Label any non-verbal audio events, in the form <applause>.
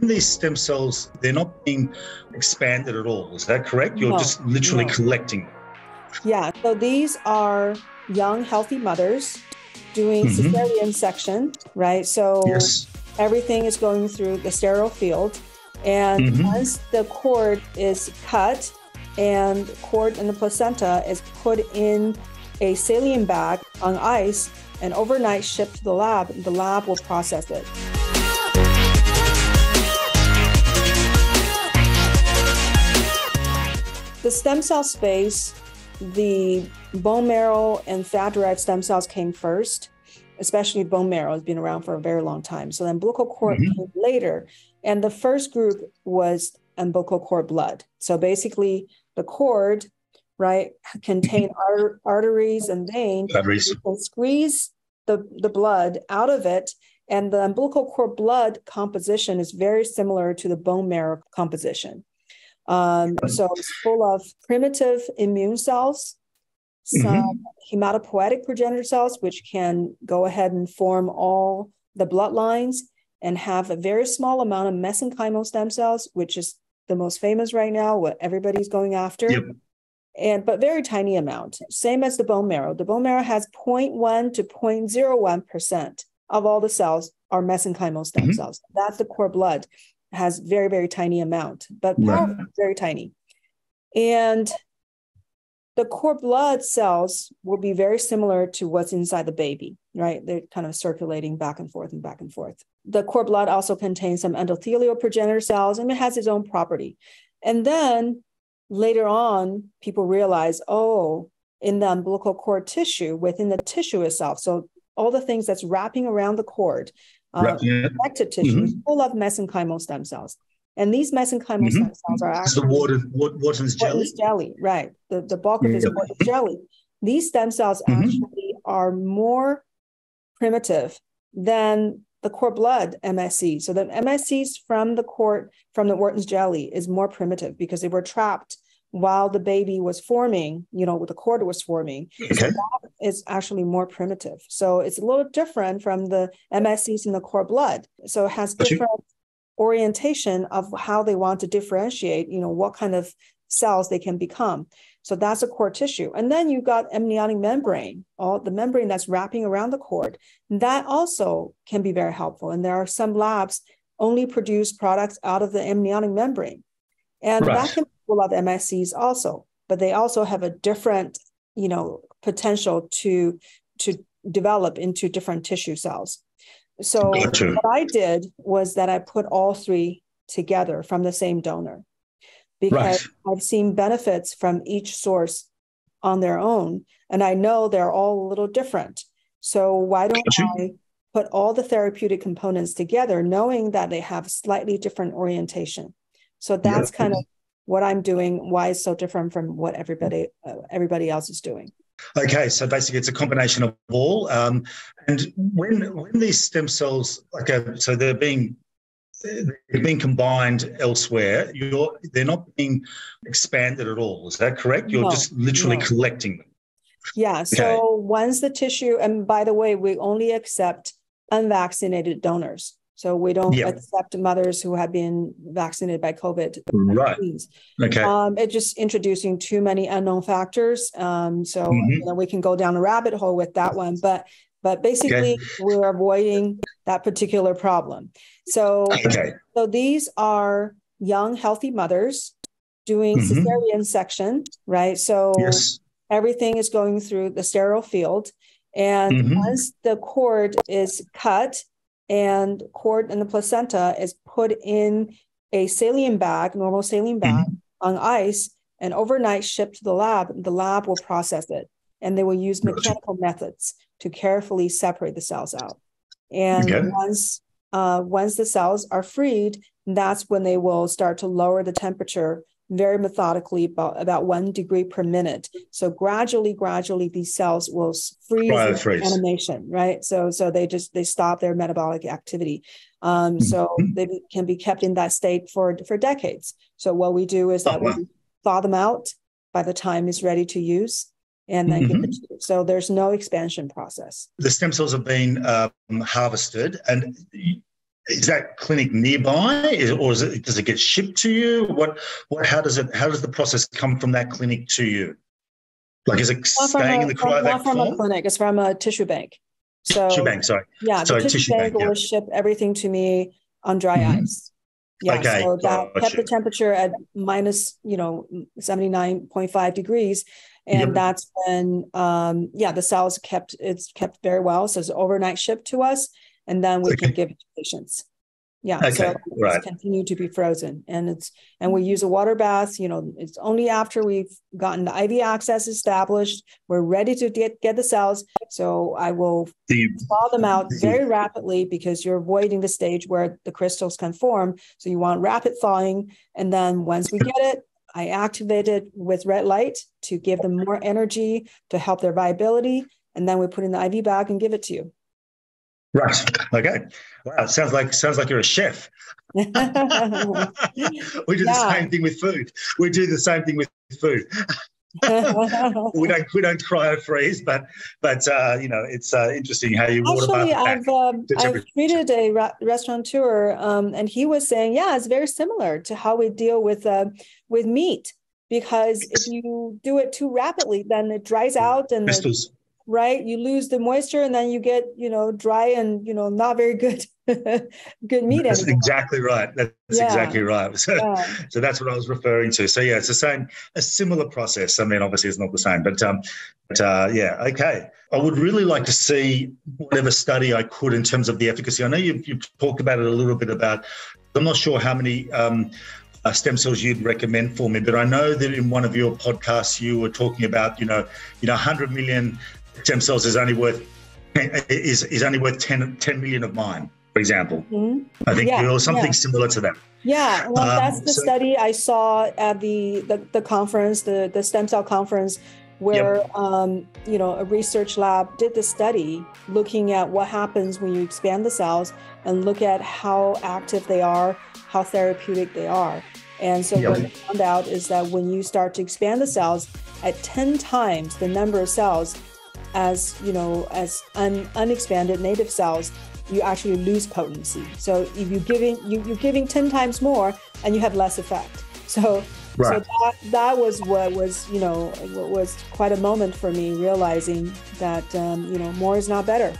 when these stem cells, they're not being expanded at all. Is that correct? You're No, just literally no. collecting them. Yeah, so these are young, healthy mothers doing Mhm. cesarean section, right? So Yes. everything is going through the sterile field. And Mhm. once the cord is cut and cord and the placenta is put in a saline bag on ice and overnight shipped to the lab, the lab will process it. The stem cell space, the bone marrow and fat derived stem cells came first, especially bone marrow has been around for a very long time. So then umbilical cord Mhm. came later. And the first group was umbilical cord blood. So basically, the cord, right, contain ar- arteries and veins. You can squeeze the, the blood out of it. And the umbilical cord blood composition is very similar to the bone marrow composition. Um, so it's full of primitive immune cells, some hematopoietic progenitor cells, which can go ahead and form all the bloodlines and have a very small amount of mesenchymal stem cells, which is the most famous right now, what everybody's going after. Yep. And but very tiny amount, same as the bone marrow. The bone marrow has 0.1 to 0.01% of all the cells are mesenchymal stem Mhm. cells. That's the cord blood has very, very tiny amount, but Right. powerful, very tiny. And the cord blood cells will be very similar to what's inside the baby, right? They're kind of circulating back and forth and back and forth. The cord blood also contains some endothelial progenitor cells and it has its own property. And then later on, people realize, oh, in the umbilical cord tissue, within the tissue itself, so all the things that's wrapping around the cord, uh, connected tissue is full of mesenchymal stem cells. And these mesenchymal Mhm. stem cells are It's the actually Wharton, Whart- Wharton's jelly. Jelly, right? The, the bulk of it is. Wharton's jelly. These stem cells Mhm. actually are more primitive than the cord blood MSC. So the MSCs from the cord from the Wharton's jelly is more primitive because they were trapped while the baby was forming, you know, with the cord was forming. So that is actually more primitive. So it's a little different from the MSCs in the cord blood. So it has different orientation of how they want to differentiate, you know, what kind of cells they can become. So that's a cord tissue. And then you've got amniotic membrane, all the membrane that's wrapping around the cord. That also can be very helpful. And there are some labs only produce products out of the amniotic membrane. And Right. that can full of MSCs also, but they also have a different, you know, potential to to develop into different tissue cells. So Gotcha. what I did was that I put all three together from the same donor because I've seen benefits from each source on their own. And I know they're all a little different. So why don't Gotcha. I put all the therapeutic components together, knowing that they have slightly different orientation? So that's kind of what I'm doing. Why it's so different from what everybody uh, everybody else is doing. Okay, so basically, it's a combination of all. Um, and when when these stem cells, like, uh, so they're being they're being combined elsewhere. You're they're not being expanded at all. Is that correct? You're No, just literally no. collecting them. Yeah. So once the tissue, and by the way, we only accept unvaccinated donors. So we don't Yeah. accept mothers who have been vaccinated by COVID. Right. Okay. Um, it's just introducing too many unknown factors. Um, so Mhm. you know, we can go down a rabbit hole with that one, but but basically we're avoiding that particular problem. So Okay. so these are young, healthy mothers doing Mhm. cesarean section, right? So Yes. everything is going through the sterile field. And Mhm. once the cord is cut and cord and the placenta is put in a saline bag, normal saline bag on ice and overnight shipped to the lab, the lab will process it and they will use mechanical methods to carefully separate the cells out. And Okay. once uh, once the cells are freed, that's when they will start to lower the temperature very methodically about, about one degree per minute. So gradually, gradually, these cells will freeze in freeze. animation, right? So so they just they stop their metabolic activity. Um, so Mhm. they be- can be kept in that state for for decades. So what we do is Oh, that wow. we thaw them out by the time it's ready to use, and then to. So there's no expansion process. The stem cells have been um, harvested, and is that clinic nearby, or is it, does it get shipped to you? What, what, how does it, how does the process come from that clinic to you? Like, is it staying a, in the Not from form? a clinic; it's from a tissue bank. So tissue bank, sorry. Yeah, sorry, the tissue, tissue bank, bank, will yeah. ship everything to me on dry Mhm. ice. Yeah, Okay, so that gotcha. kept the temperature at minus, you know, seventy nine point five degrees, and Yep. that's when, um, yeah, the cells kept it's kept very well. So it's overnight shipped to us, and then we can give it to patients. Yeah, Okay, so it's right. continue to be frozen, and it's and we use a water bath. You know, it's only after we've gotten the IV access established, we're ready to get get the cells. So I will you, thaw them out very rapidly because you're avoiding the stage where the crystals can form. So you want rapid thawing. And then once we get it, I activate it with red light to give them more energy to help their viability. And then we put in the IV bag and give it to you. Right. Okay. Wow. Sounds like, sounds like you're a chef. <laughs> we do the same thing with food. We do the same thing with food. <laughs> we don't we don't cryo freeze, but but uh, you know it's uh, interesting how you Actually, I've um, I've treated a ra- restaurateur, um, and he was saying, yeah, it's very similar to how we deal with uh, with meat because if you do it too rapidly, then it dries out and the. Right you lose the moisture, and then you get you know dry and you know not very good <laughs> good meat That's anymore. exactly right. That's Yeah. exactly right. So, <laughs> Yeah. so that's what I was referring to. So yeah, it's the same, a similar process. I mean, obviously it's not the same, but um, but uh, yeah, okay. I would really like to see whatever study I could in terms of the efficacy. I know you've, you've talked about it a little bit about. I'm not sure how many um, uh, stem cells you'd recommend for me, but I know that in one of your podcasts you were talking about, you know, you know, 100 million stem cells is only worth is is only worth 10, 10 million of mine, for example. Mhm. I think Yeah, was something yeah. similar to that. Yeah, well, Um, that's the so- study I saw at the the, the conference, the the stem cell conference, where um, you know a research lab did the study looking at what happens when you expand the cells and look at how active they are, how therapeutic they are. And so Yep. what they found out is that when you start to expand the cells at 10 times the number of cells as you know as un, unexpanded native cells you actually lose potency. So if you're giving you, you're giving 10 times more and you have less effect. <laughs> So so that, that was what was you know what was quite a moment for me realizing that um, you know more is not better